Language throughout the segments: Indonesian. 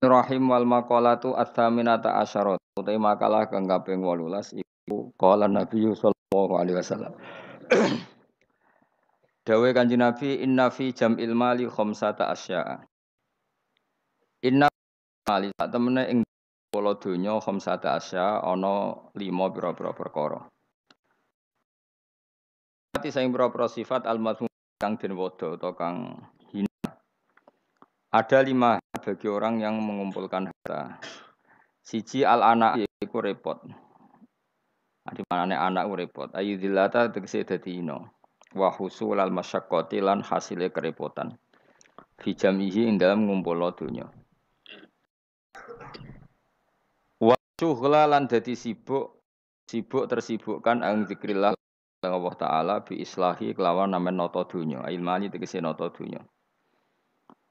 Rahim wal maqalatu ats-tsaminata asyarat. Utai makalah kang kaping 18 iku qala Nabi sallallahu alaihi wasallam. Dawe Kanjeng Nabi inna fi jam'il mali khamsata asya'a. Inna mali sak temene ing pola donya khamsata asya ana 5 pira-pira perkara. Ati sing pira-pira sifat al-madhum kang den wada utawa kang ada lima bagi orang yang mengumpulkan harta. Siji al anak iku repot. Di mana anak repot. Ayu dilata tegese dadi ino. Wa husul al masyaqqati lan hasile kerepotan. Fi jamihi ing dalam ngumpul donya. Wa syughla lan dadi sibuk sibuk tersibukkan ang zikrillah Allah taala bi islahi kelawan namen nata donya. Ilmani tegese donya.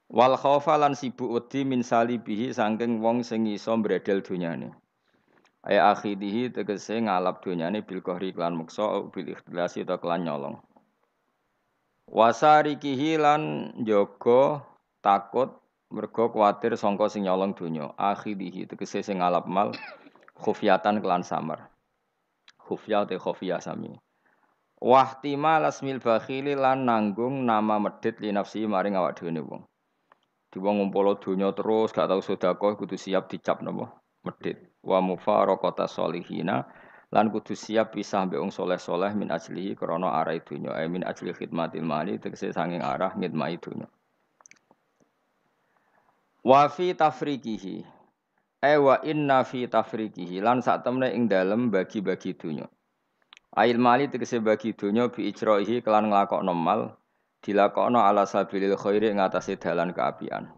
Wal khaufa lan sibuk wedi min salibihi saking wong sing iso mbredel donyane. Ay akhidihi tegese ngalap donyane bil qahri lan muksa bil ikhtilasi ta kelan nyolong. Wasarikihi lan jaga takut mergo kuatir sangka sing nyolong donya. Akhidihi tegese sing ngalap mal khufyatan kelan samar. Khufya te khufya sami. Wahtima lasmil bakhili lan nanggung nama medit li nafsi maring awak dhewe wong. Di wong ngumpul donya terus gak tau sedekah kudu siap dicap napa medit. Wa mufaraqata solihina lan kudu siap pisah mbek wong soleh-soleh min ajlihi krana arah donya. Eh min ajli khidmatil mali tegese sanging arah ngidmai donya. Wa fi tafriqihi. Eh wa inna fi tafriqihi lan sak temne ing dalem bagi-bagi donya. Ail mali tegese bagi donya bi ijraihi kelan nglakokno mal dilakokno ala sabilil khairi ing atase dalan keapian.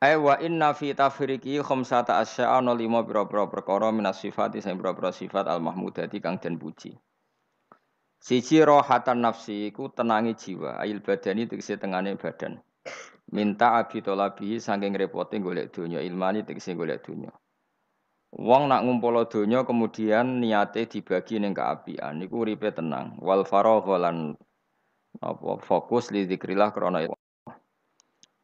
Ai wa inna fi tafriqi khamsata asya'a no lima pira-pira perkara minas sifati sing pira-pira sifat al mahmudati kang den puji. Siji rohatan nafsi iku tenangi jiwa, ail badani tegese tengane badan. Minta abi tolabihi saking repote golek donya, ilmani tegese golek donya. Wong nak ngumpul donya kemudian niate dibagi ning keapian niku uripe tenang. Wal faragha lan apa fokus li zikrillah krana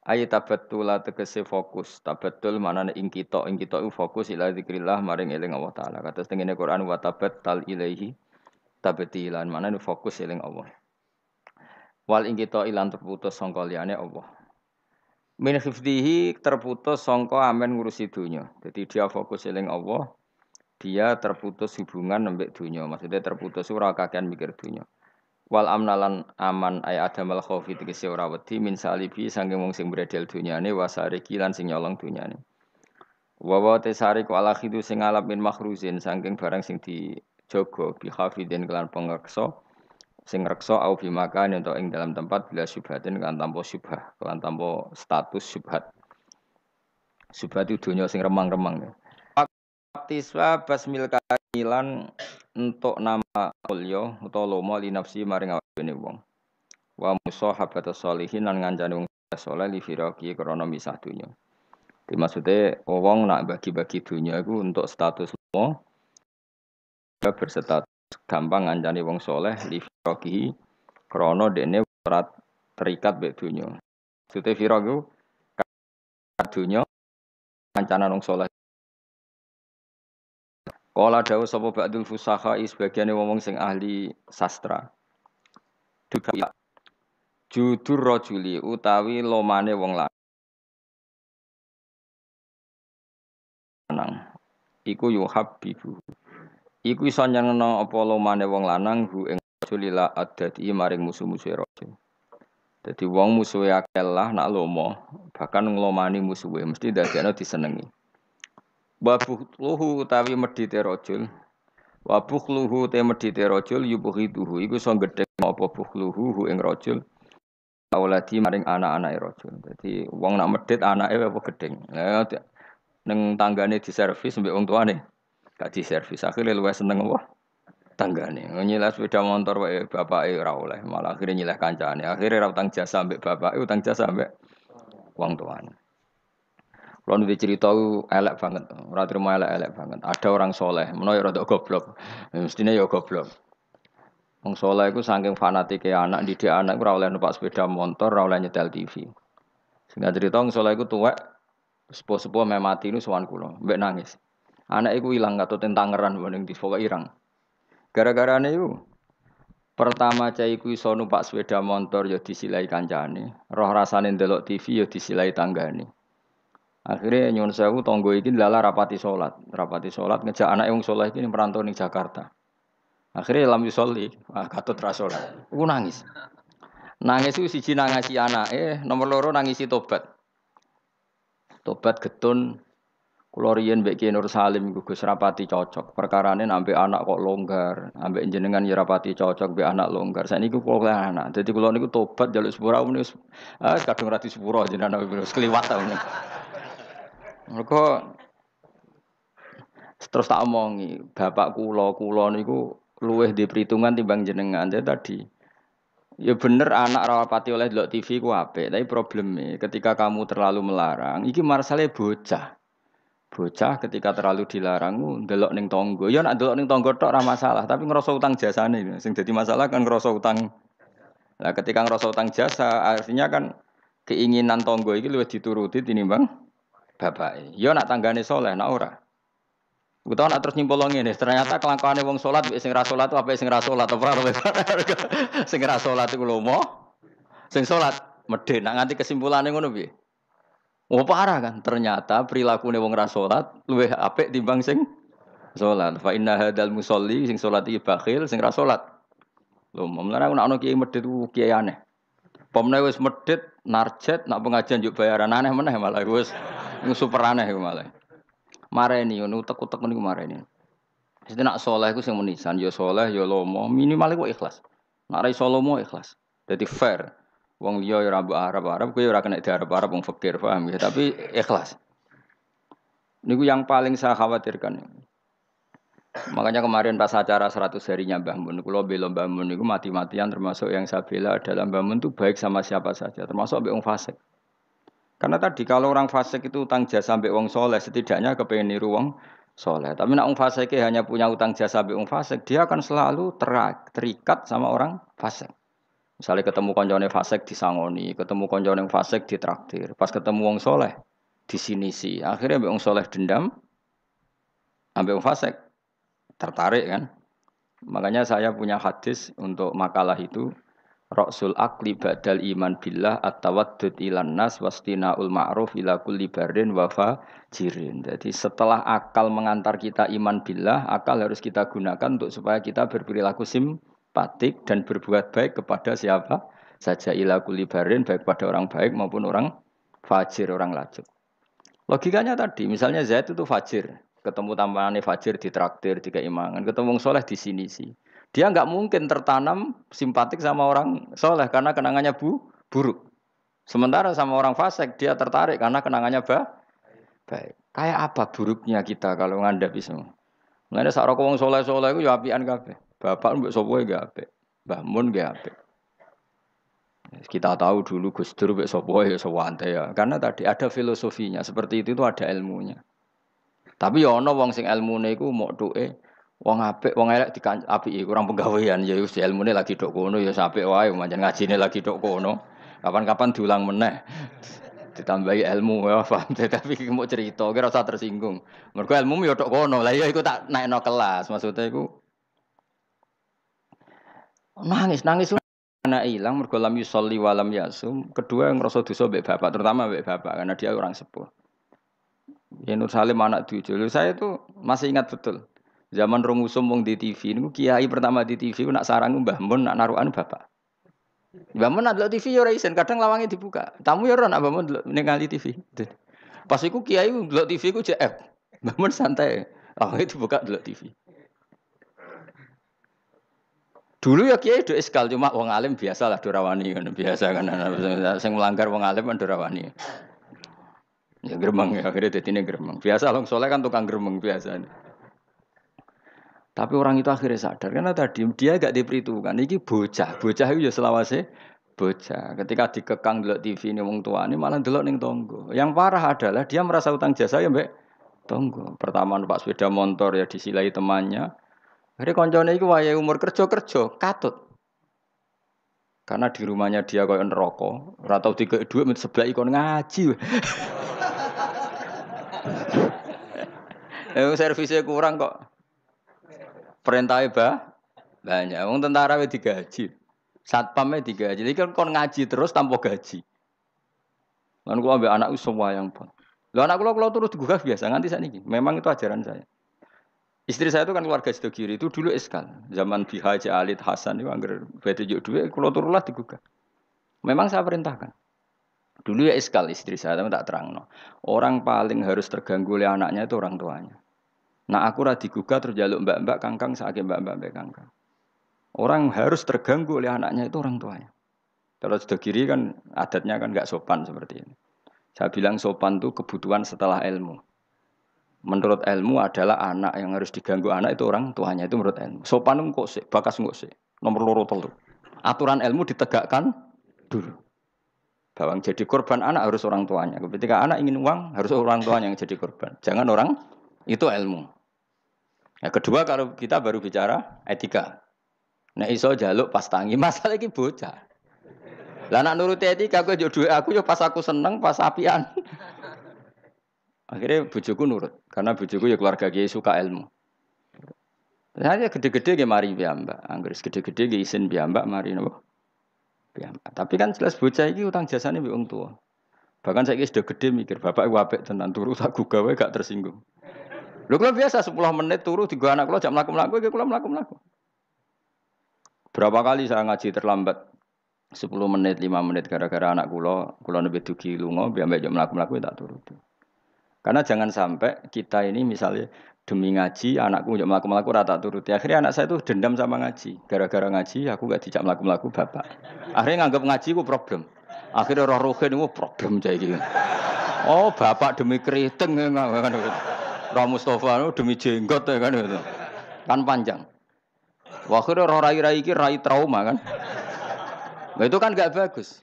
Ayi tabattula tegese fokus. Tabattul manane ing kita ing kita fokus ila zikrillah maring eling Allah taala. Kata tengene Quran wa tabattal ilaihi tabtilan manane fokus eling Allah. Wal ing kita ilan terputus sangka liyane Allah. Min khifdihi terputus sangka amen ngurusi dunya. Jadi dia fokus eling Allah, dia terputus hubungan nembek dunya. Maksudnya terputus ora kakean mikir dunya wal amnalan aman ay adamal khaufi tegese ora wedi min salibi saking wong sing bredel dunyane wasari kilan sing nyolong dunyane wa wa tesari ku ala khidu sing alap min makhruzin saking barang sing dijogo bi khafidin kelan pengreksa sing reksa au bi makan untuk ing dalam tempat bila syubhatin kan tanpa syubhah kelan tanpa status syubhat syubhat itu dunya sing remang-remang ya. Tiswa basmil kailan untuk nama ulya utawa lomo li nafsi maring awake wong. Wa musahabata sholihin lan ngancani wong saleh li firaqi krana misah dunya. Dimaksude wong nak bagi-bagi dunia itu untuk status lomo berstatus gampang ngancani wong soleh li firaqi krana dene ora terikat mek dunya. Maksudnya firaq itu dunya kancanan wong soleh Kala dawu sapa ba'dul fusaha sebagian wong sing ahli sastra. Juga judur rajuli utawi lomane wong lanang. Iku yuhabbibu. Iku iso nyenengno apa lomane wong lanang hu ing rajulila adati maring musuh-musuh rajul. Dadi wong musuhe akeh lah nak lomo, bahkan nglomani musuhe mesti dadekno disenengi. Wabuh utawi medite rajul. Wabuh luhu te medite rajul yubuhiduhu iku iso gedhe apa buhluhu ing rajul. Auladi maring anak-anake rajul. Dadi wong nak medit anake apa gedeng. Lah ning tanggane diservis mbek wong tuane. Gak diservis akhirnya luwes seneng apa? Tanggane. Nyilah sepeda motor wae bapake ora oleh, malah akhirnya nyilah kancane. Akhirnya ra utang jasa mbek bapake, utang jasa wong tuane. Kalau nanti cerita elek banget, orang terima elek-elek banget. Ada orang soleh, ya rada goblok, mestinya ya goblok. Wong soleh itu saking fanatik ya anak, didik anak ora oleh numpak sepeda motor, ora oleh nyetel TV. Sehingga cerita wong soleh itu tuwek Sepuh-sepuh meh mati nu sowan kula, mbek nangis. Anak iku ilang atau tentangeran mending di irang. Gara-gara iku Pertama cai ku iso numpak sepeda motor ya disilai kancane, roh rasane ndelok TV ya disilai tanggane. Akhirnya nyuwun sewu tonggo iki lala rapati salat, rapati salat ngejak anak wong saleh iki merantau ning Jakarta. Akhirnya lam yusolli, ah katut ra salat. Ku nangis. Nangis itu siji nangisi anak, eh nomor loro nangisi tobat. Tobat getun Kulo riyen mbek Ki Nur Salim iku Gus rapati cocok. Perkarane ambek anak kok longgar, ambek jenengan ya rapati cocok mbek anak longgar. Saiki kulo anak. Dadi kulo niku tobat jaluk sepura umune ah kadung rati sepura jenengan wis kliwat ta. Mergo terus tak omongi, bapak kulo kulo niku luweh di perhitungan timbang jenengan. Jadi tadi Ya bener anak rawapati oleh delok TV ku apik, tapi problemnya ketika kamu terlalu melarang, iki masalah bocah. Bocah ketika terlalu dilarang ndelok ning tonggo. Ya nak ndelok ning tonggo tok ora masalah, tapi ngerasa utang jasane. Sing dadi masalah kan ngerasa utang. Nah, ketika ngerasa utang jasa, artinya kan keinginan tonggo iki luwih dituruti tinimbang bapak. Ya nak tanggane soleh, nak ora. Utawa nak terus nyimpul ngene, ternyata kelakuane wong salat sing ra salat apa sing ra salat ora Sing ra salat iku lomo. Sing salat medhe nak nganti kesimpulane ngono piye? Oh parah kan? Ternyata perilaku wong ra salat luwih apik timbang sing salat. Fa inna hadal musolli sing salat iki bakhil sing ra salat. Lho, mulane aku nak ono kiai medhit ku kiai aneh. Pomne wis medhit narjet nak pengajian juk bayaran aneh meneh malah wis super aneh malah. Mareni ngono utek-utek niku mareni. Jadi nak soleh iku sing menisan, ya soleh, ya lomo, minimal iku ikhlas. Nak ra iso lomo ikhlas. Jadi fair. Wong liya ya ora Arab-Arab, kowe ora kena diarab-arab wong fakir, paham ya? Tapi ikhlas. Niku yang paling saya khawatirkan. Makanya kemarin pas acara 100 harinya Mbah Mun, kula bela Mbah Mun niku mati-matian termasuk yang saya bela adalah Mbah Mun itu baik sama siapa saja, termasuk mbek wong fasik. Karena tadi kalau orang fasik itu utang jasa mbek wong soleh, setidaknya kepengen niru wong soleh. Tapi nak wong fasik hanya punya utang jasa mbek wong fasik, dia akan selalu terikat sama orang fasik. Misalnya ketemu konjone fasek disangoni, ketemu konjone fasek ditraktir. Pas ketemu wong soleh di sini sih. Akhirnya wong soleh dendam, ambil wong fasek tertarik kan. Makanya saya punya hadis untuk makalah itu. Rasul akli badal iman billah at-tawaddud ilan nas ul ma'ruf ila kulli barin wafa jirin. Jadi setelah akal mengantar kita iman billah, akal harus kita gunakan untuk supaya kita berperilaku sim simpatik dan berbuat baik kepada siapa saja ila kulibarin baik pada orang baik maupun orang fajir orang lajut. Logikanya tadi, misalnya Zaid itu fajir, ketemu tambahannya fajir di traktir, di keimangan, ketemu soleh di sini sih. Dia nggak mungkin tertanam simpatik sama orang soleh karena kenangannya bu buruk. Sementara sama orang fasik dia tertarik karena kenangannya ba baik. Kayak apa buruknya kita kalau ngandapi semua? Mengenai saat wong soleh soleh itu ya apian kabeh. Bapak mbak sopo gak apik. Mbah Mun gak apik. Kita tahu dulu Gus Dur mbek sopo ya sewante ya. Karena tadi ada filosofinya, seperti itu itu ada ilmunya. Tapi ya ana wong sing ilmune iku mok duke wong apik, wong elek dikan apiki kurang penggawean ya wis ilmune lagi dok kono ya apik wae pancen ngajine lagi dok kono. Kapan-kapan diulang meneh. ditambahi ilmu ya paham tapi mau cerita kira usah tersinggung mergo ilmu ya tok kono lah ya iku tak naikno kelas maksudnya iku Nangis, nangis anak hilang mergo lam yusolli walam yasum. Kedua yang ngerasa dosa mbek bapak, terutama mbek bapak karena dia orang sepuh. Ya Nur Salim anak tujuh. Saya itu masih ingat betul. Zaman Romusum wong di TV niku kiai pertama di TV nak sarang Mbah Mun nak naruhan bapak. Mbah Mun adalah TV ya ora kadang lawangnya dibuka. Tamu ya ora nak Mbah Mun ningali TV. Pas iku kiai delok TV ku JF. Mbah Mun santai. Lawangnya dibuka delok TV. Dulu ya kiai do eskal cuma wong alim biasa dorawani kan biasa kan sing melanggar wong alim kan dorawani. Ya gremeng ya akhirnya ini gremeng. Biasa long soleh kan tukang gremeng biasa. Tapi orang itu akhirnya sadar karena tadi dia gak diperhitungkan. Ini bocah, bocah itu ya selawase bocah. Ketika dikekang delok TV ini wong tua ini malah delok ning tonggo. Yang parah adalah dia merasa utang jasa ya mbak tonggo. Pertama numpak sepeda motor ya disilai temannya. Hari koncone iku wayahe umur kerja-kerja katut. Karena di rumahnya dia koyo neraka, ora tau dikek dhuwit met sebelah ikon ngaji. Eh servisnya kurang kok. Perintahnya bah banyak. Wong tentara wis digaji. Satpamnya digaji. Jadi kan kon ngaji terus tanpa gaji. Lan kula ambek anakku semua yang pun. Lo anak kula kula turut digugah biasa nganti saat ini. Memang itu ajaran saya. Istri saya itu kan keluarga sido kiri itu dulu eskal. Zaman Bihaji Alid Hasan itu anggar bete juk duwe kula turulah digugah. Memang saya perintahkan. Dulu ya eskal istri saya, tapi tak terang no. Orang paling harus terganggu oleh anaknya itu orang tuanya. Nah aku radi digugah terus jaluk mbak-mbak kangkang sakit mbak-mbak kangkang. Orang harus terganggu oleh anaknya itu orang tuanya. Kalau sudah kiri kan adatnya kan nggak sopan seperti ini. Saya bilang sopan itu kebutuhan setelah ilmu. Menurut ilmu adalah anak yang harus diganggu anak itu orang tuanya itu menurut ilmu. Sopan kok sih, bakas kok sih. Nomor loro telu. Aturan ilmu ditegakkan dulu. Bahwa jadi korban anak harus orang tuanya. Ketika anak ingin uang harus orang tuanya yang jadi korban. Jangan orang itu ilmu. Yang kedua kalau kita baru bicara etika. Nah iso jaluk pas tangi masalah ini bocah. Lah nak nuruti etika aku yo aku yo pas aku seneng pas apian. Akhirnya bujuku nurut karena bujuku ya keluarga kiai suka ilmu. Saya gede-gede ge mari piyambak, angger gede-gede ge isin piyambak mari nopo. Piyambak. Tapi kan jelas bocah iki utang jasane mbek wong tua. Bahkan saya sudah gede mikir, bapak wapik tenan turu tak gawe gak tersinggung. Lho kalau biasa 10 menit turu tiga anak kalau jam mlaku-mlaku iki kula mlaku-mlaku. Berapa kali saya ngaji terlambat 10 menit, 5 menit gara-gara anak kula, kula nembe dugi lunga, biar jam mlaku-mlaku tak turuti. Karena jangan sampai kita ini misalnya demi ngaji, anakku jam mlaku-mlaku rata turuti. Akhirnya anak saya tuh dendam sama ngaji. Gara-gara ngaji aku gak dijak mlaku-mlaku bapak. Akhirnya nganggap ngaji ku problem. Akhirnya roh rohin itu problem jadi. Oh bapak demi keriting ya kan Roh Mustafa demi jenggot ya kan gitu. Kan panjang. Akhirnya roh rai-rai ini rai trauma kan. Nah, itu kan gak bagus.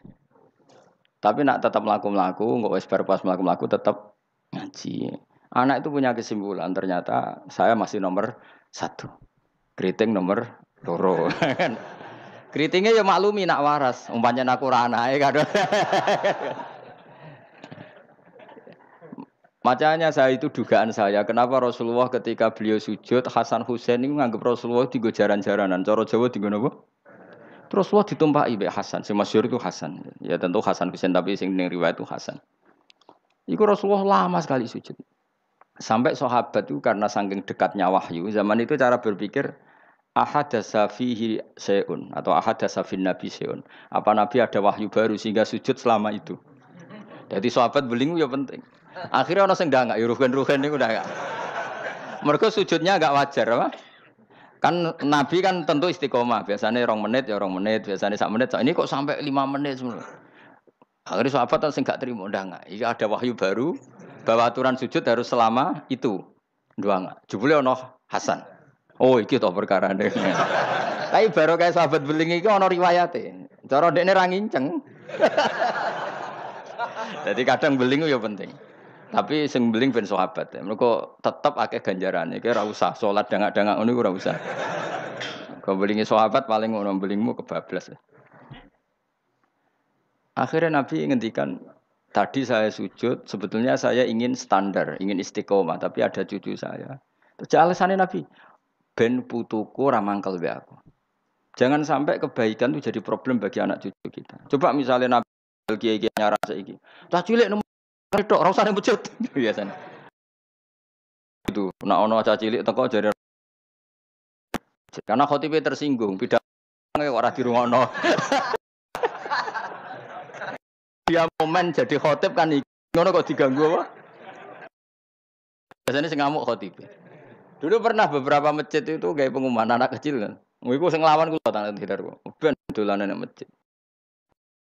Tapi nak tetap melaku-melaku, nggak wes pas melaku-melaku tetap ngaji. Anak itu punya kesimpulan, ternyata saya masih nomor satu. Keriting nomor loro. Keritingnya ya maklumi nak waras, umpamanya aku rana ya kan. Macanya saya itu dugaan saya, kenapa Rasulullah ketika beliau sujud, Hasan Husain ini menganggap Rasulullah tiga jaran-jaranan. Coro Jawa tiga nopo? Terus wah ditumpahi Mbak Hasan, si masyur itu Hasan. Ya tentu Hasan Husain tapi sing ning riwayat itu Hasan. Iku Rasulullah lama sekali sujud. Sampai sahabat itu karena saking dekatnya wahyu, zaman itu cara berpikir ahadasa fihi seun atau ahadasa fin nabi seun. Apa nabi ada wahyu baru sehingga sujud selama itu. Jadi sahabat belingu ya penting. Akhirnya orang sing nggak, ya rugen-rugen ini udah. Mereka sujudnya agak wajar apa? Kan Nabi kan tentu istiqomah. Biasanya rong menit ya rong menit, biasanya sak menit. Ini kok sampai lima menit semua. Akhirnya sahabat kan nggak terima, udah nggak. Ini ada wahyu baru bahwa aturan sujud harus selama itu. Dua nggak. Jebule ono Hasan. Oh, iki toh perkara. Tapi baru kayak sahabat beling iki ono riwayate. Cara dekne ra nginceng. Jadi kadang beling ya penting. Tapi sing beling ben sahabat. Ya. Mereka tetap akeh ganjaran. Iki ora usah salat dangak-dangak ngono ora usah. Kau belingi sahabat paling ngono belingmu kebablas. Ya. Akhirnya Nabi ngendikan tadi saya sujud, sebetulnya saya ingin standar, ingin istiqomah, tapi ada cucu saya. Terus alasannya Nabi, ben putuku ramangkel be aku. Jangan sampai kebaikan itu jadi problem bagi anak cucu kita. Coba misalnya Nabi kiai kiai nyara saiki. Tak cilik Tok ora usah masjid biasanya. Itu nak ono aja cilik teko jare karena khotibe tersinggung, pidato ora dirungokno. Dia momen jadi khotib kan ngono kok diganggu apa? Biasanya sing ngamuk khotib. Dulu pernah beberapa masjid itu kayak pengumuman anak kecil kan. Iku sing lawan kula tangan tidak kok. Ben dolanan nang masjid.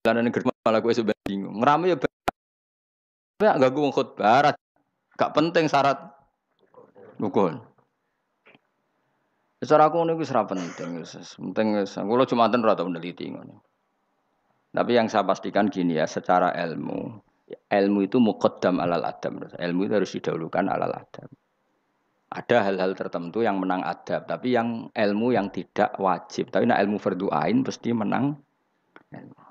Dolanan germa malah kowe sebab bingung. Ngrame ya tapi gak gue khutbah, gak penting syarat rukun. Secara aku ini serap penting, penting. Kalau cuma ten rata meneliti ngono. Tapi yang saya pastikan gini ya, secara ilmu, ilmu itu muqaddam alal adam. Ilmu itu harus didahulukan alal adam. Ada hal-hal tertentu yang menang adab, tapi yang ilmu yang tidak wajib. Tapi nak ilmu fardu ain pasti menang ilmu.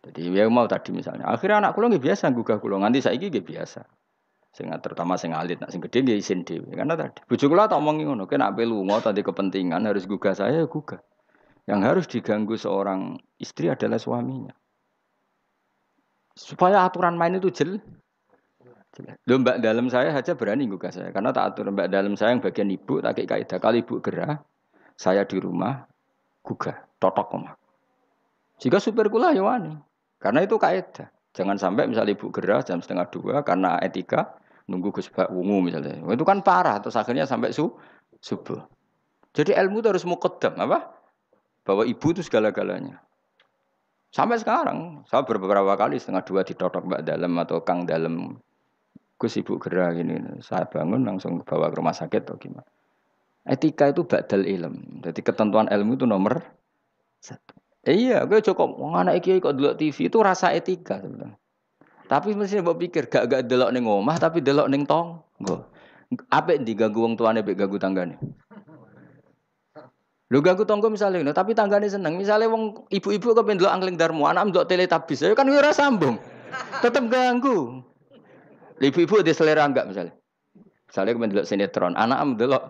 Jadi ya mau tadi misalnya. Akhirnya anak kulo nggak biasa gugah kulo. Nganti saya nggak biasa. Sing terutama sing alit, nak sing gede dia isin dhewe. Karena tadi bojo kula tak omongi ngono, kena ape lunga tadi kepentingan harus gugah saya ya gugah. Yang harus diganggu seorang istri adalah suaminya. Supaya aturan main itu jel. Lho mbak dalam saya aja berani gugah saya. Karena tak atur mbak dalam saya yang bagian ibu, tak kaidah. Kali ibu gerah, saya di rumah, gugah. Totok omah. Jika supir kula ya wani. Karena itu kaidah. Jangan sampai misalnya ibu gerah jam setengah dua karena etika nunggu Gus wungu misalnya. Itu kan parah terus akhirnya sampai su subuh. Jadi ilmu itu harus mukaddam apa? Bahwa ibu itu segala-galanya. Sampai sekarang, saya beberapa kali setengah dua ditotok mbak dalam atau kang dalam. Gus ibu gerah gini, saya bangun langsung bawa ke rumah sakit atau gimana. Etika itu badal ilm. Jadi ketentuan ilmu itu nomor satu. Eh, iya, gue cukup. Wong anak iki kok dulu TV itu rasa etika sebenarnya. Tapi mesti mbok pikir gak gak delok ning omah tapi delok ning tonggo. Apik ndi ganggu wong tuane mbek ganggu tanggane. Lu ganggu tonggo misalnya, no, tapi tanggane seneng. Misalnya wong ibu-ibu kepen delok angling darmo, anak delok teletabis, ya kan ora sambung. Tetep ganggu. Ibu-ibu di selera enggak misalnya. Misalnya kepen delok sinetron, anak delok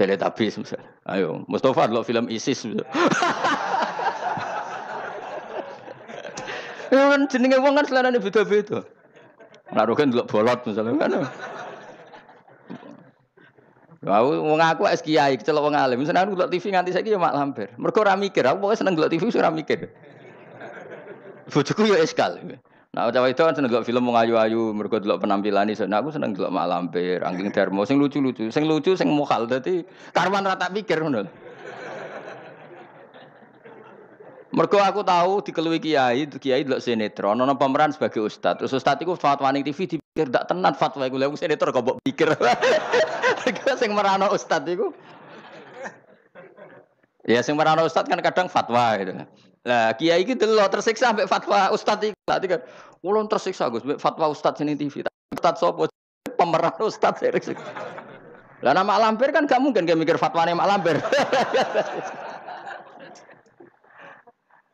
teletabis misalnya. Ayo, Mustafa delok film ISIS. Ya kan jenenge wong kan selerane beda-beda. Ngaruh kan delok bolot misalnya kan. Aku wong aku es kiai kecelok wong alim. Seneng delok TV nganti saiki ya mak lampir. Mergo ora mikir, aku pokoke seneng delok TV ora mikir. Bojoku ya eskal. Nah, cawe itu kan seneng delok film wong ayu-ayu, mergo penampilan iso. Nah, aku seneng delok mak lampir, angking dermo sing lucu-lucu, sing lucu sing mokal dadi karwan rata pikir ngono. Mergo aku tahu dikelui kiai, kiai delok sinetron, ana pemeran sebagai ustad. Terus ustad iku fatwa ning TV dipikir ndak tenan fatwa iku. Lah sinetron kok mbok pikir. Mergo sing merano ustad iku. Ya sing merano ustad kan kadang fatwa gitu. Lah kiai iki delok tersiksa sampai fatwa ustad iku. Lah ulun tersiksa Gus mbek fatwa ustad sini TV. Ustad sapa? Pemeran ustad Lah nama lampir kan gak mungkin kayak mikir fatwane mak lampir.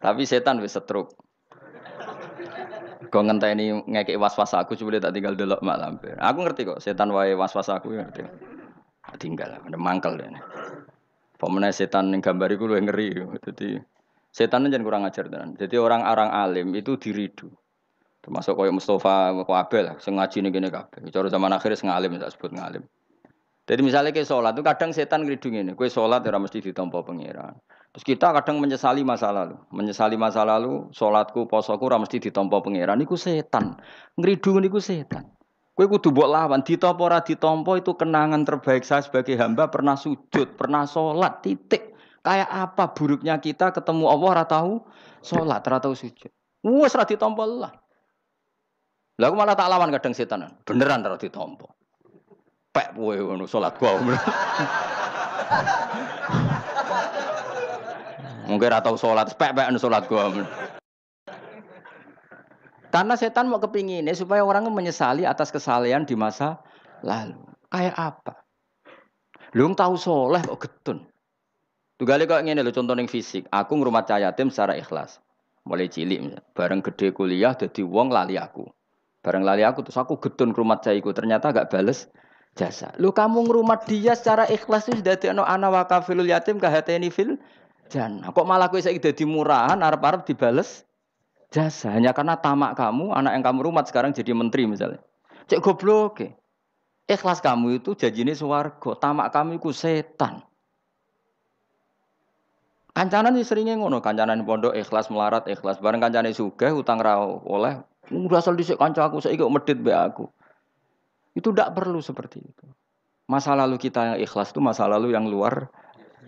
Tapi setan wis setruk. Kau ngenteni ngekek was-was aku coba tak tinggal delok mak lampir. Aku ngerti kok setan wae was-was aku ngerti. Tinggal, ada mangkel deh. Pemenang setan yang gambar itu lu ngeri. Jadi setan jangan kurang ajar tenan. Jadi orang-orang alim itu diridu. Termasuk koyo Mustafa Kabel lah, sing ngaji ning kene kabeh. Cara zaman akhir sing ngalim tak sebut ngalim. Jadi misalnya ke sholat itu kadang setan ngeridung ini, kue sholat ya mesti ditompo pengiran. Terus kita kadang menyesali masa lalu, menyesali masa lalu, sholatku, posoku ora mesti ditompo pengiran. Iku setan, ngeridung niku setan. Kue kudu buat lawan, ditompo ora ditompo itu kenangan terbaik saya sebagai hamba pernah sujud, pernah sholat, titik. Kayak apa buruknya kita ketemu Allah ora sholat, ora sujud. Wes ora ditompo lah. Lah aku malah tak lawan kadang setan. Beneran ora ditompo pek kowe ngono salat gua. Mungkin ora tau salat, pek-pek salat gua. Karena setan mau kepinginnya supaya orang menyesali atas kesalahan di masa lalu. Kayak apa? Lu tahu soleh kok getun. Tugale kok ngene lho contoh ning fisik. Aku ngrumat cah yatim secara ikhlas. Mulai cilik bareng gede kuliah dadi wong lali aku. Bareng lali aku terus aku getun ngrumat cah iku ternyata gak bales jasa. Lu kamu ngerumat dia secara ikhlas itu sudah ono ana wakafilul yatim kahateni fil jannah. Kok malah kowe saiki dadi murahan arep-arep dibales jasa hanya karena tamak kamu anak yang kamu rumat sekarang jadi menteri misalnya. Cek goblok. Okay. Ikhlas kamu itu janjine swarga, tamak kamu itu setan. Kancanan sih seringnya ngono, kancanan pondok ikhlas melarat, ikhlas bareng kancane sugih utang ra oleh. Udah asal dhisik kanca aku saiki kok medit be aku. Itu tidak perlu seperti itu. Masa lalu kita yang ikhlas itu masa lalu yang luar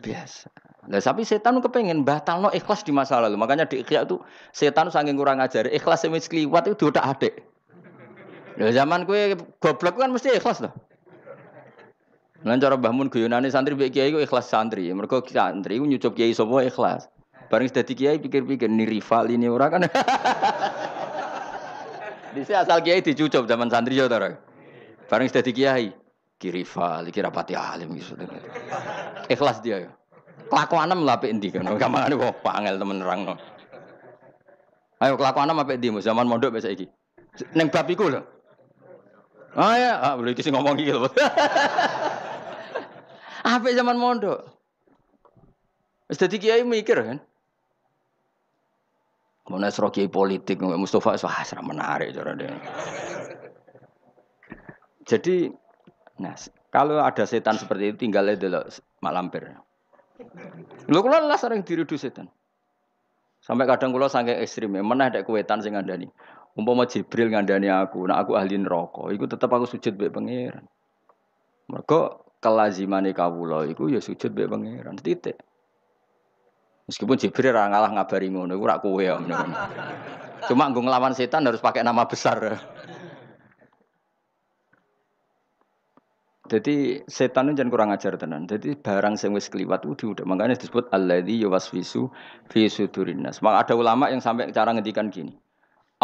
biasa. Nah, tapi setan kepengen batal no ikhlas di masa lalu. Makanya di ikhya itu setan saking kurang ajar. Ikhlas yang kliwat itu udah adik. Nah, zaman kue goblok kan mesti ikhlas loh. Lan cara Mbah Mun guyonane santri mbek kiai ikhlas santri. Mergo santri ku nyucup kiai sapa ikhlas. Bareng dadi kiai pikir-pikir ni rival ini ora kan. Dise asal kiai dicucup zaman santri ya ta Bareng sudah kiai, rival, kira pati alim gitu. Ikhlas dia ya. Kelakuanem lah apik kan. Gampangane kok pangel temen nerangno. Ayo kelakuanem apik endi zaman mondok biasa iki. Neng bab iku. Ah ya, ah, boleh sing ngomong iki lho. Apa zaman mondok? Wis kiai mikir kan. Mau nasro kiai politik, Mustafa wah serah menarik cara dia. Jadi, nah kalau ada setan seperti itu tinggal dulu mak lampir. Lu kula lah sering diridu setan. Sampai kadang kula sange ekstrim, mana ada kuwetan sing ngandani. Umpama Jibril ngandani aku, nah aku ahli neraka, iku tetap aku sujud mbek pangeran. Mergo kelazimane kawula iku ya sujud mbek pangeran. Titik. Meskipun Jibril ora ngalah ngabari ngono, iku ora kowe ya. Cuma nggo nglawan setan harus pakai nama besar. Jadi setan itu jangan kurang ajar tenan. Jadi barang sing wis kliwat itu udah makanya disebut alladzi yuwaswisu fi sudurin nas. Maka ada ulama yang sampai cara ngendikan gini.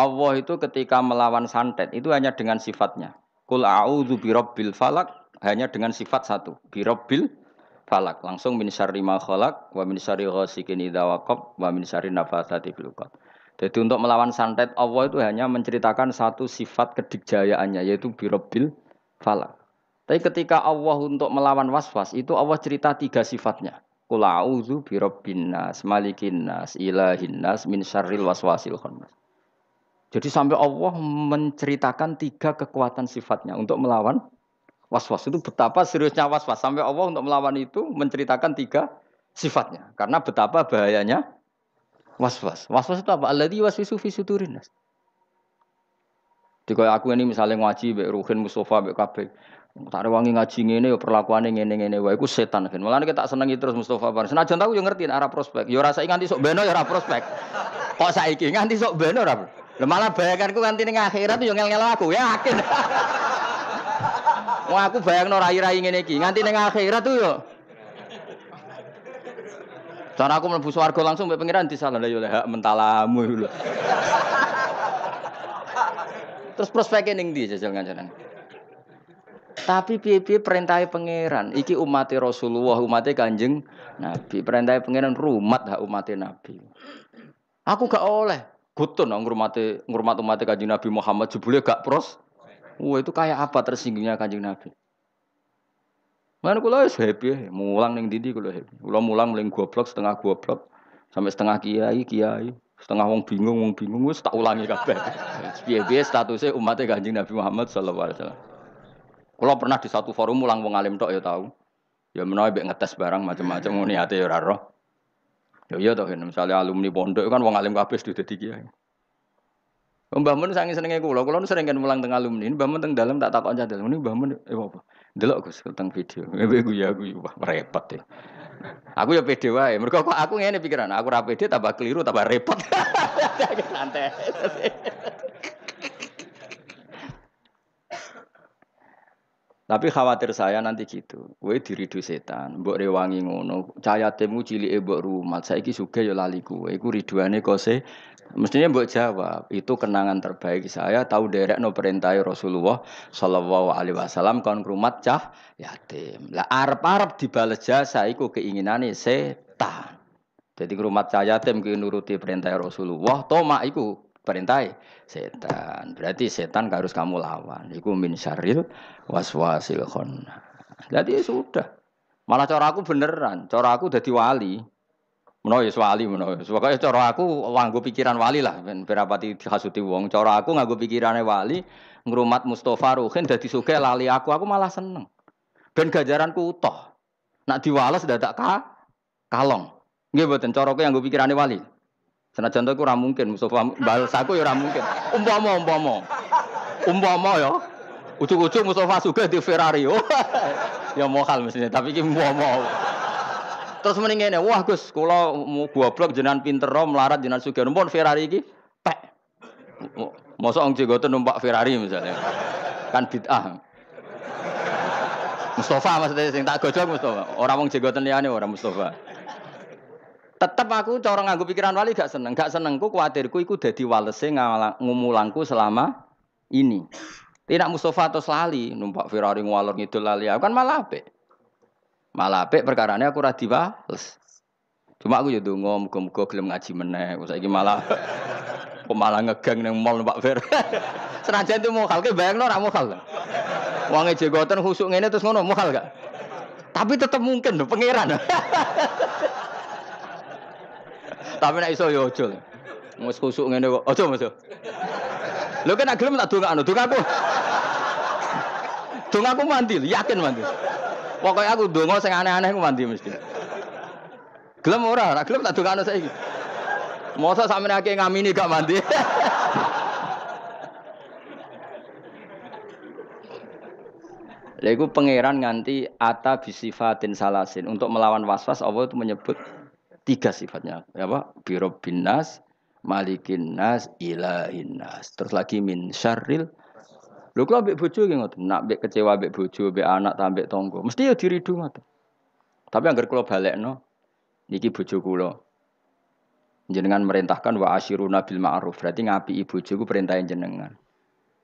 Allah itu ketika melawan santet itu hanya dengan sifatnya. Kul a'udzu birabbil falak hanya dengan sifat satu, birabbil falak. Langsung min syarri ma khalaq wa min syarri ghasikin idza waqab wa min syarri nafatsati fil Jadi untuk melawan santet Allah itu hanya menceritakan satu sifat kedikjayaannya yaitu birabbil falak. Tapi ketika Allah untuk melawan waswas itu Allah cerita tiga sifatnya. Qul a'udzu birabbin nas, malikin nas, ilahin nas, min syarril waswasil khannas. Jadi sampai Allah menceritakan tiga kekuatan sifatnya untuk melawan waswas itu betapa seriusnya waswas sampai Allah untuk melawan itu menceritakan tiga sifatnya karena betapa bahayanya waswas. Waswas itu apa? Alladzi waswisu fi sudurin aku ini misalnya ngaji, Mbak Ruhin, Mustafa, Tak rewangi ngaji ngene yo perlakuane ngene-ngene wae iku setan kan. Mulane kita senengi terus Mustofa Bar. Senajan tahu yo ngerti arah prospek. Yo rasa nganti sok beno yo ora prospek. Kok saiki nganti sok beno ora. Lah malah bayanganku nganti ning akhirat yo ngel-ngel aku yakin. Wah aku bayangno rai-rai ngene iki. Nganti ning akhirat tuh yo Cara aku mlebu swarga langsung mbek pangeran disalah yo hak mentalamu. Terus prospeknya ning ndi jajal ngajaran? Tapi piye-piye perintah pangeran. Iki umat Rasulullah, umat Kanjeng Nabi. Perintah pangeran rumat hak umat Nabi. Aku gak oleh. Gutun ngurmati ngurmat umat Kanjeng Nabi Muhammad jebule gak pros. Wah itu kayak apa tersinggungnya Kanjeng Nabi. Mana kula wis happy, mulang ning ndi kula happy. Kula mulang mling goblok setengah goblok sampai setengah kiai kiai, setengah wong bingung wong bingung wis tak ulangi kabeh. Piye-piye statusnya umat Kanjeng Nabi Muhammad sallallahu alaihi wasallam. Kalau pernah di satu forum ulang wong alim tok ya tahu. Ya menawa mbek ngetes barang macam-macam ngene ate ya ora roh. Ya iya toh misalnya alumni pondok kan wong alim kabeh dadi kiai. Mbah Mun sange senenge kula, kula sering kan mulang teng alumni, Mbah Mun teng dalem tak takon cadel, ini Mbah Mun eh apa? Delok Gus teng video. Gue gue ya gue wah repot ya. Aku ya pede wae. Mergo kok aku ngene pikiran, aku ra pede tambah keliru tambah repot. Santai. Tapi khawatir saya nanti gitu. Kowe diridu setan, mbok rewangi ngono. Cahaya temu cilike mbok rumat. Saiki sugih ya lali kowe. Iku riduane kose. Mestinya mbok jawab, itu kenangan terbaik saya tahu derek no perintah Rasulullah sallallahu alaihi wasallam kon rumat cah yatim. Lah arep-arep dibales jasa iku keinginane setan. Jadi rumat cah yatim ki nuruti perintah Rasulullah, toma iku perintah setan. Berarti setan harus kamu lawan. Iku min syaril waswasil khon. Jadi ya sudah. Malah cara aku beneran, cara aku udah wali. Menawa ya wali menawa. Pokoke cara aku nganggo pikiran wali lah ben berapati dihasuti wong. Cara aku nganggo pikirane wali ngrumat Mustofa Ruhin dadi sugih lali aku, aku malah seneng. Ben ganjaranku utuh. Nak diwales dadak ka kalong. Nggih mboten cara aku nganggo pikirane wali. Senajan to ora mungkin Mustofa balas aku ya ora mungkin. Umpama umpama. Umpama ya. Ujuk-ujuk Mustafa juga di Ferrari. Oh, ya mohal mestinya, tapi iki umpama. Terus mending ngene, wah Gus, kula goblok jenengan pinter melarat jenengan sugih. Numpun Ferrari iki pek. Mosok wong jenggoten numpak Ferrari misalnya. Kan bid'ah. Mustafa maksudnya sing tak gojok Mustafa. Orang wong jenggoten liyane orang Mustafa. Tetep aku cara nganggo pikiran wali gak seneng. Gak senengku kuatirku iku dadi walese ngumulangku selama ini. Tidak Mustafa atau lali numpak Ferrari ngwalor ngidul lali. Aku kan malah apik. Malah apik perkarane aku ora. Cuma aku ya donga muga-muga gelem ngaji meneh. Saiki malah kok malah ngegang ning mall Pak Fer. Senajan itu mokal ke bayangno ora mokal. Wonge jenggoten khusuk ngene terus ngono mokal gak? Tapi tetep mungkin lho pangeran. Tapi nek iso ya aja. Wis khusuk ngene kok. Aja Mas. Lho kan gelem tak dongakno, dongaku. Dongaku mandi, yakin mandi. Pokoknya aku donga sing aneh-aneh aku mandi mesti. Gelem ora, ora gelem tak dongakno saiki. Mosok sampeyan akeh ngamini gak mandi. Lha iku pangeran nganti ata bisifatin salasin. Untuk melawan waswas Allah itu menyebut tiga sifatnya. Apa? Birobbin nas, malikin nas, ilahin nas. Terus lagi min syarril Lho kula ambek bojo nggih ngoten, nak mbek kecewa mbek bojo, mbek anak ta mbek tangga, mesti ya diridu ngoten. Tapi anggar kula balekno, niki bojo kula. Jenengan merintahkan wa asyiruna bil ma'ruf, berarti ngapi ibu bojoku perintahin jenengan.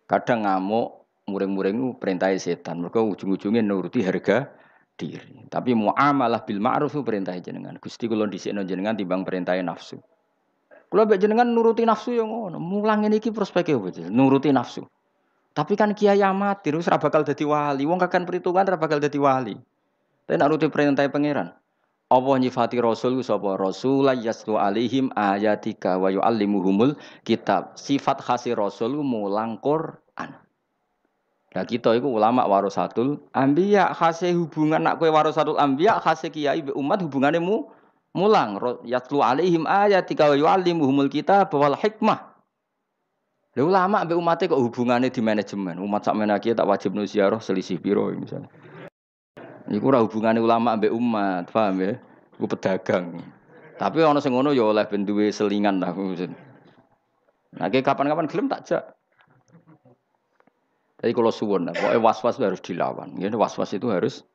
Kadang ngamuk, muring-muring perintahin setan, mereka ujung-ujungnya nuruti harga diri. Tapi muamalah bil ma'ruf itu perintahin jenengan. Gusti kula dhisikno jenengan timbang perintahin nafsu. Kula mbek jenengan nuruti nafsu yang ngono, mulang iki prospeke apa Nuruti nafsu. Tapi kan kiai amatir terus ora bakal dadi wali. Wong kakan perhitungan ora bakal dadi wali. Tapi nak nuruti perintah pangeran. Allah nyifati Rasul sapa? Rasul yaslu alaihim ayatika wa yuallimuhumul kitab. Sifat khasi Rasul mulang Quran. Nah kita itu ulama warasatul ambiya khasi hubungan nak kowe warasatul ambiya khasi kiai be umat hubungannya mu mulang yaslu alaihim ayatika wa yuallimuhumul kitab wal hikmah. Lha ulama ambek umatnya kok hubungannya di manajemen. Umat sak menaki tak wajib nusiaroh selisih biro misalnya. Iku ora hubungannya ulama ambek umat, paham ya? Iku pedagang. Tapi ono sing ngono ya oleh ben duwe selingan lah. Nah, kapan-kapan gelem tak jak. Jadi kalau suwon, pokoknya was-was harus dilawan. Ya, was-was itu harus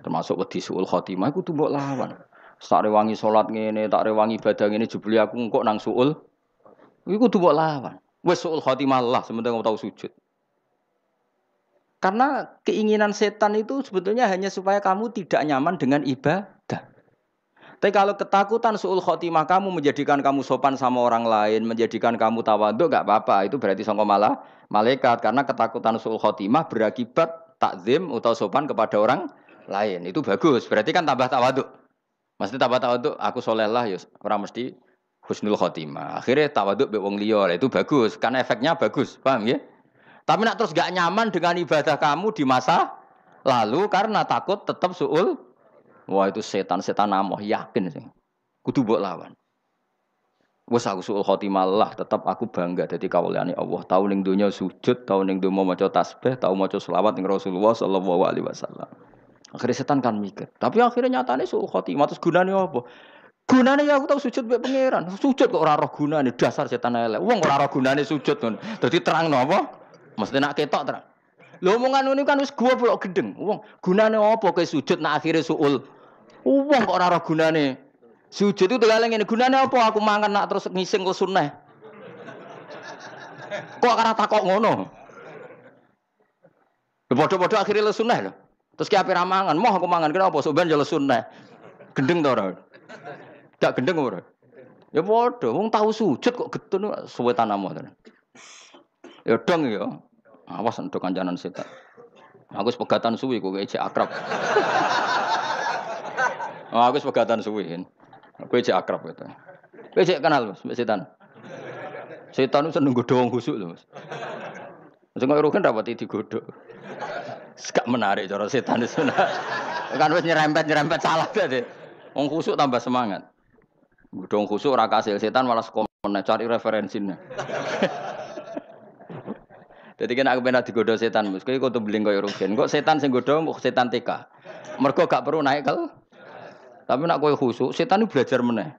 termasuk wedi suul khotimah itu tuh lawan. Tak rewangi sholat ngene, tak rewangi ibadah ngene jebuli aku kok nang suul. Iku tuh lawan. Wes suul khotimah Allah sementara kamu tahu sujud. Karena keinginan setan itu sebetulnya hanya supaya kamu tidak nyaman dengan ibadah. Tapi kalau ketakutan suul khotimah kamu menjadikan kamu sopan sama orang lain, menjadikan kamu tawaduk, gak apa-apa. Itu berarti sangka malah malaikat. Karena ketakutan suul khotimah berakibat takzim atau sopan kepada orang lain. Itu bagus. Berarti kan tambah tawaduk. Mesti tambah tawaduk, aku soleh lah, ya orang mesti husnul khotimah. Akhirnya tawaduk be wong liya, itu bagus karena efeknya bagus, paham ya? Tapi nak terus gak nyaman dengan ibadah kamu di masa lalu karena takut tetap suul. Wah itu setan-setan amoh yakin sih. Kudu mbok lawan. Wes aku suul khotimah lah, tetap aku bangga jadi kawulane Allah. Tahu ning donya sujud, tahu ning donya maca tasbih, tahu maca selawat ning Rasulullah sallallahu alaihi wasallam. Akhirnya setan kan mikir. Tapi akhirnya nyatane suul khotimah terus gunane apa? Gunane ya aku tau sujud mbek pangeran. Sujud kok ora roh gunane dasar setan elek. Wong ora roh gunane sujud kon. Dadi terang apa? Mesti nak ketok terang. Lho omongan ngono kan wis gua pulok gedeng. Wong gunane apa kowe sujud nak akhire suul. Wong kok ora gunane. Sujud itu tegale ngene, gunane apa aku mangan nak terus ngising ke sunah. Kok ora takok ngono? Lho padha-padha akhire le sunah lho. Terus ki ape mangan, moh aku mangan kenapa? Sok ben sunah. Gendeng to ora? Gak gendeng ora? Ya padha, wong tahu sujud kok getun suwe tanammu tenan. Ya dong ya. Awas entuk kancanan setan. Aku pegatan suwi kok cek akrab. Oh, aku pegatan suwi. Kowe cek akrab itu. Kowe cek kenal Mas setan. Setan itu seneng godho wong khusuk lho Mas. Sing kok dapat digodhog. Gak menarik cara setan itu. Kan wis nyerempet-nyerempet salah tadi. Wong khusuk tambah semangat. Gudong khusuk ora kasil setan malah sekomen cari referensinya. Jadi kan aku pernah digodoh setan, mus. Kau tuh beling kau rugen. Kok setan sing godoh, mau setan TK. Mereka gak perlu naik kal. Tapi nak kau khusuk, setan belajar meneh.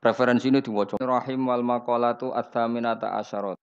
Referensi ini diwajib. Rahim wal makolatu at-thaminata asyarat.